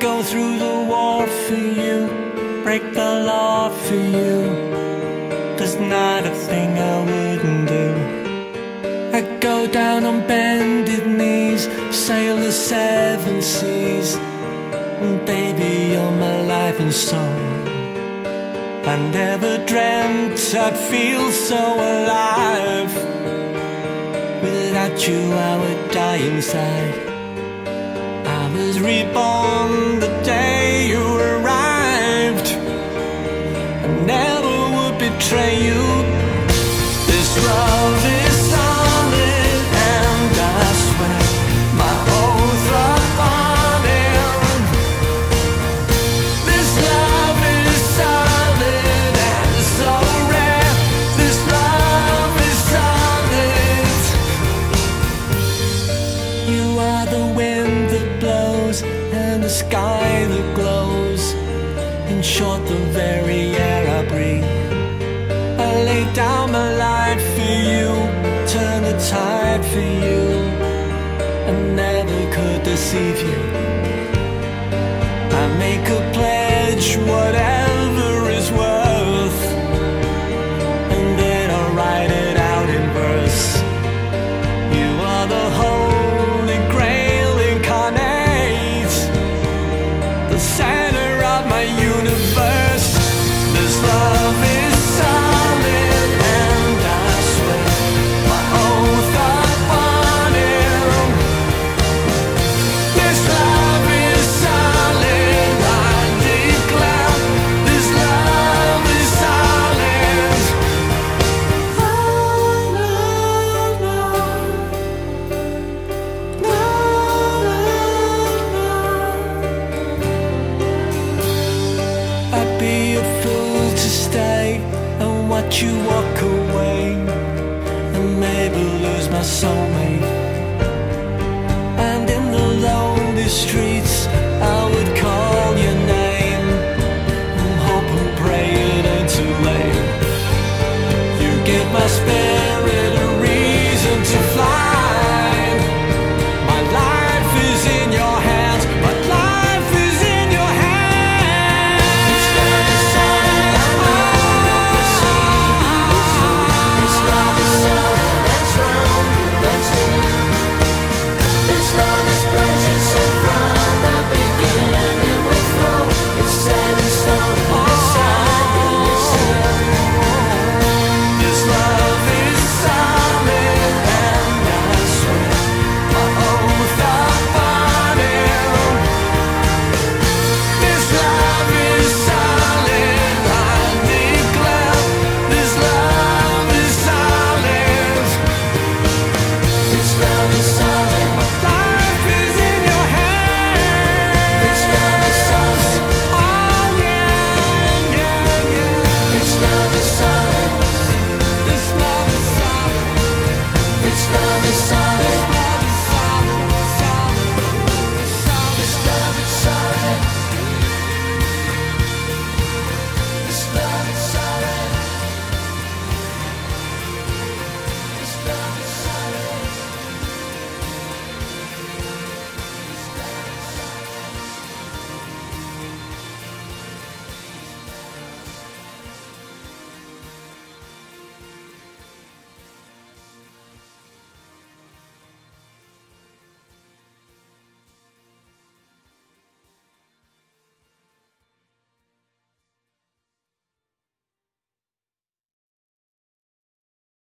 go through the wall for you, break the law for you. There's not a thing I wouldn't do. I go down on bended knees, sail the seven seas. And baby, you're my life and soul. I never dreamt I'd feel so alive. Without you, I would die inside. I was reborn the wind that blows and the sky that glows. In short, the very air I breathe. I lay down my life for you, turn the tide for you. I never could deceive you. I make a pledge, whatever stay and watch you walk away and maybe lose my soulmate. And in the lonely streets, I would call your name and hope and pray it ain't too late. You get my spirit.